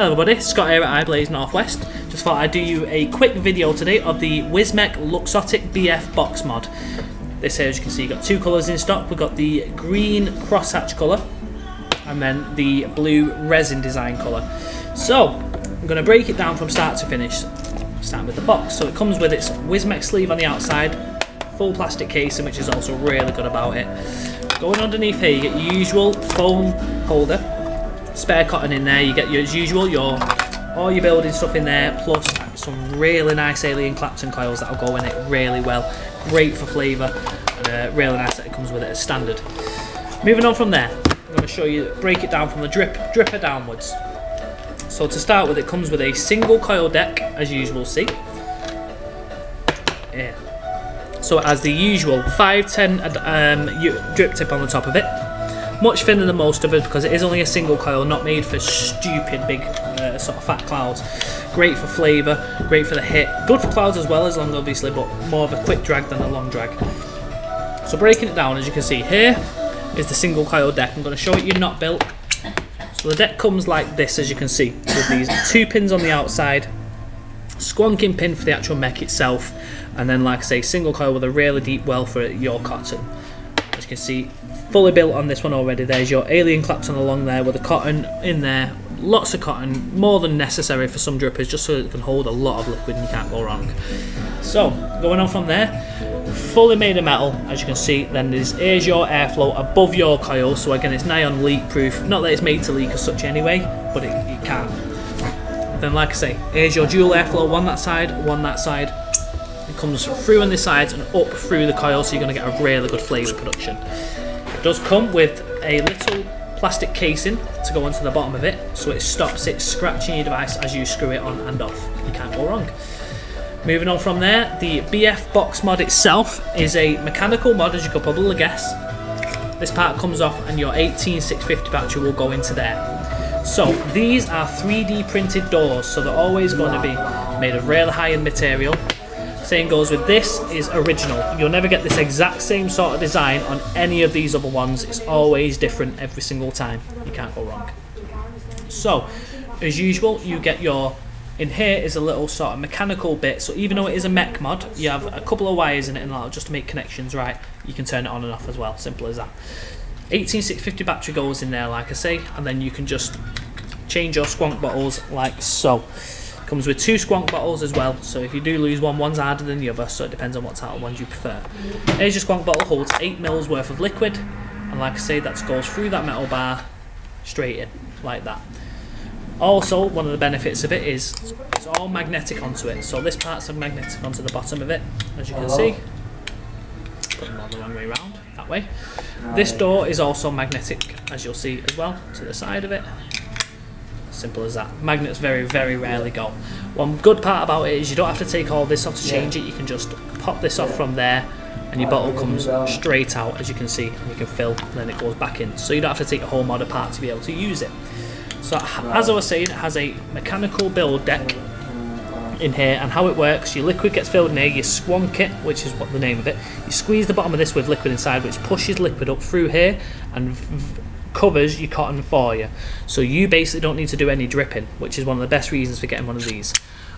Hello everybody, Scott here at iBlaze Northwest. Just thought I'd do you a quick video today of the Wismec Luxotic BF box mod. This here, as you can see, you've got two colours in stock. We've got the green crosshatch colour and then the blue resin design colour. So, I'm going to break it down from start to finish, starting with the box. So it comes with its Wismec sleeve on the outside, full plastic casing, which is also really good about it. Going underneath here, you get your usual foam holder, spare cotton in there. You get your as usual your all your building stuff in there, plus some really nice alien Clapton coils that'll go in it really well. Great for flavour, and uh, really nice that it comes with it as standard. Moving on from there, I'm going to show you break it down from the drip dripper downwards. So to start with, it comes with a single coil deck, as you will see. Yeah. So has the usual 510 um, drip tip on the top of it. Much thinner than most of us because it is only a single coil, not made for stupid big uh, sort of fat clouds. Great for flavour, great for the hit. Good for clouds as well, as long obviously, but more of a quick drag than a long drag. So breaking it down, as you can see here, is the single coil deck. I'm going to show it you not built. So the deck comes like this, as you can see, with these two pins on the outside, squonking pin for the actual mech itself, and then like I say single coil with a really deep well for your cotton as you can see fully built on this one already. There's your alien Clapton along there with the cotton in there. Lots of cotton more than necessary for some drippers just so it can hold a lot of liquid and you can't go wrong. So going on from there fully made of metal as you can see. Then there's here's your airflow above your coil. So again it's nigh on leak proof not that it's made to leak as such anyway but it, it can then like I say here's your dual airflow one that side one that side comes through on the sides and up through the coil, so you're going to get a really good flavour production. It does come with a little plastic casing to go onto the bottom of it, so it stops it scratching your device as you screw it on and off. You can't go wrong. Moving on from there, the BF box mod itself is a mechanical mod, as you could probably guess. This part comes off and your 18650 battery will go into there. So these are 3D printed doors, so they're always going to be made of really high-end material saying goes with this is original. You'll never get this exact same sort of design on any of these other ones. It's always different every single time. You can't go wrong. So, as usual, you get your in here is a little sort of mechanical bit. So even though it is a mech mod, you have a couple of wires in it and that'll just to make connections right. You can turn it on and off as well. Simple as that. 18650 battery goes in there, like I say, and then you can just change your squonk bottles like so. Comes with two squonk bottles as well, so if you do lose one, one's harder than the other, so it depends on what type of ones you prefer. Your squonk bottle, holds 8 mils worth of liquid, and like I say, that goes through that metal bar straight in, like that. Also, one of the benefits of it is it's all magnetic onto it, so this part's magnetic onto the bottom of it, as you can see. Put them all the wrong way around, that way. This door is also magnetic, as you'll see as well, to the side of it. Simple as that. Magnets very, very rarely go. One good part about it is you don't have to take all this off to change it. You can just pop this off from there and your bottle comes straight out as you can see and you can fill and then it goes back in. So you don't have to take a whole mod apart to be able to use it. So as I was saying, it has a mechanical build deck in here and how it works your liquid gets filled in here you squonk it which is what the name of it you squeeze the bottom of this with liquid inside which pushes liquid up through here and covers your cotton for you. So you basically don't need to do any dripping, which is one of the best reasons for getting one of these.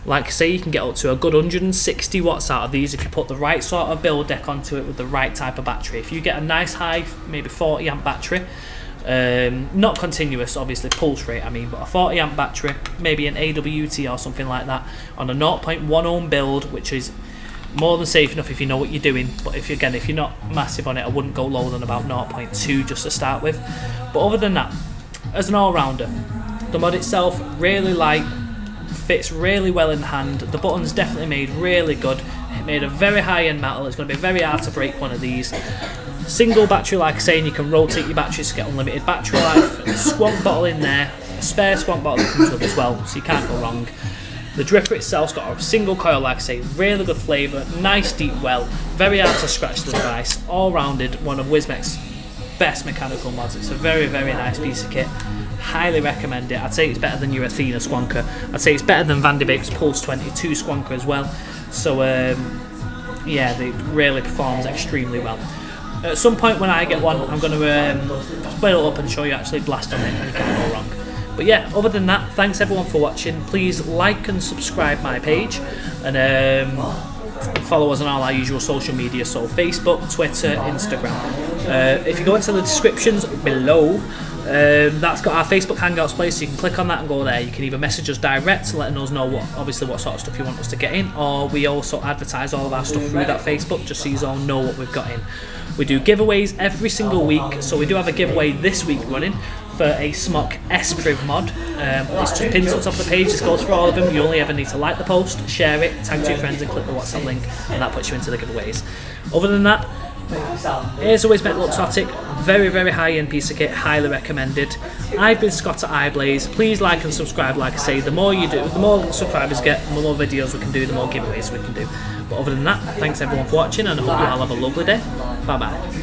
Like say you can get up to a good 160 watts out of these if you put the right sort of build deck onto it with the right type of battery. If you get a nice high, maybe 40 amp battery, um, not continuous obviously pulse rate I mean but a 40 amp battery maybe an AWT or something like that on a 0.1 ohm build which is more than safe enough if you know what you're doing. But if you again if you're not massive on it I wouldn't go lower than about 0.2 just to start with. But other than that as an all-rounder the mod itself really light fits really well in the hand. The buttons definitely made really good. It made a very high-end metal. It's going to be very hard to break one of these. Single battery like I say and you can rotate your batteries to get unlimited battery life. Squonk bottle in there. A spare squonk bottle comes with as well so you can't go wrong the dripper itself's got a single coil, like I say, really good flavour, nice deep well, very hard to scratch the device, all rounded, one of Wismec's best mechanical mods. It's a very, very nice piece of kit. Highly recommend it. I'd say it's better than your Athena Squonker. I'd say it's better than Vandy Vape's Pulse 22 Squonker as well. So, um, yeah, it really performs extremely well. At some point when I get one, I'm going to um, split it up and show you actually blast on it and can't go wrong. But yeah, other than that, thanks everyone for watching. Please like and subscribe my page, and um, follow us on all our usual social media so Facebook, Twitter, Instagram. Uh, if you go into the descriptions below, um, that's got our Facebook Hangouts place, so you can click on that and go there. You can either message us direct, letting us know what, obviously, what sort of stuff you want us to get in, or we also advertise all of our stuff through that Facebook, just so you all know what we've got in. We do giveaways every single week, so we do have a giveaway this week running for a Smok S mod. Um, it's just pinned to the top of the page, this goes for all of them. You only ever need to like the post, share it, tag two friends, and click the WhatsApp link, and that puts you into the giveaways. Other than that, Here's a Wismec Luxotic, very very high end piece of kit, highly recommended. I've been Scott at iBlaze. Please like and subscribe. Like I say, the more you do, the more subscribers get, the more videos we can do, the more giveaways we can do. But other than that, thanks everyone for watching, and I hope you all have a lovely day. Bye bye.